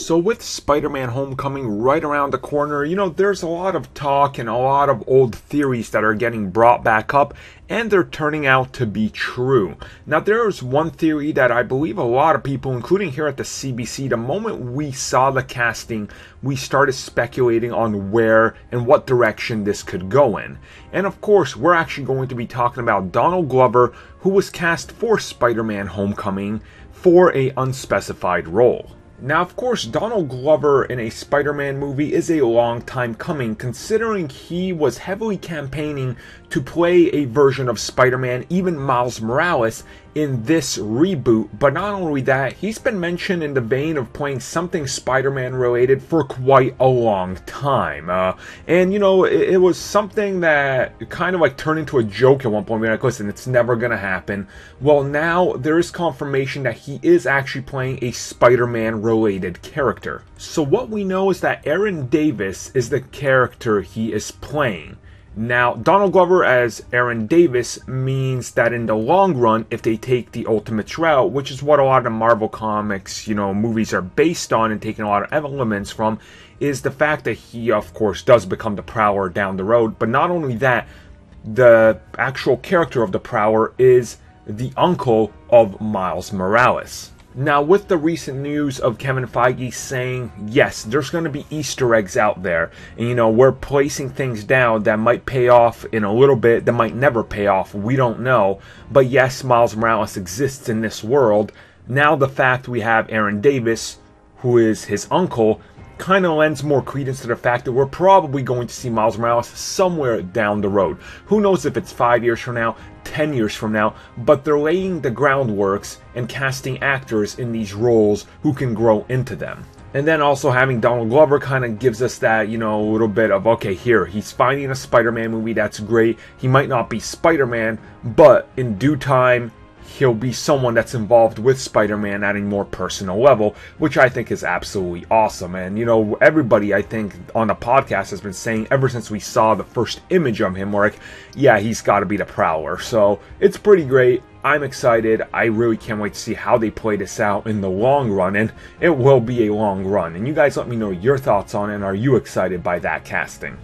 So with Spider-Man Homecoming right around the corner, you know, there's a lot of talk and a lot of old theories that are getting brought back up and they're turning out to be true. Now there's one theory that I believe a lot of people, including here at the CBC, the moment we saw the casting, we started speculating on where and what direction this could go in. And of course, we're actually going to be talking about Donald Glover, who was cast for Spider-Man Homecoming for a unspecified role. Now, of course, Donald Glover in a Spider Man movie is a long time coming, considering he was heavily campaigning to play a version of Spider Man, even Miles Morales, in this reboot. But not only that, he's been mentioned in the vein of playing something Spider Man related for quite a long time. Uh, and, you know, it, it, was something that kind of like turned into a joke at one point. We're like, listen, it's never going to happen. Well, now there is confirmation that he is actually playing a Spider Man related character. So, what we know is that Aaron Davis is the character he is playing. Now, Donald Glover as Aaron Davis means that in the long run, if they take the Ultimate route, which is what a lot of the Marvel Comics, you know, movies are based on and taking a lot of elements from, is the fact that he, of course, does become the Prowler down the road. But not only that, the actual character of the Prowler is the uncle of Miles Morales. Now, with the recent news of Kevin Feige saying, yes, there's going to be Easter eggs out there, and you know, we're placing things down that might pay off in a little bit, that might never pay off, we don't know. But yes, Miles Morales exists in this world. Now, the fact we have Aaron Davis, who is his uncle, kind of lends more credence to the fact that we're probably going to see Miles Morales somewhere down the road. Who knows if it's five years from now, 10 years from now, but they're laying the groundworks and casting actors in these roles who can grow into them. And then also having Donald Glover kind of gives us that, you know, a little bit of, okay, here, he's finding a Spider Man movie, that's great. He might not be Spider Man, but in due time, he'll be someone that's involved with Spider-Man at a more personal level, which I think is absolutely awesome. And you know, everybody I think on the podcast has been saying ever since we saw the first image of him, we're like, yeah, he's got to be the Prowler. So it's pretty great. I'm excited. I really can't wait to see how they play this out in the long run, and it will be a long run. And you guys let me know your thoughts on it. And are you excited by that casting?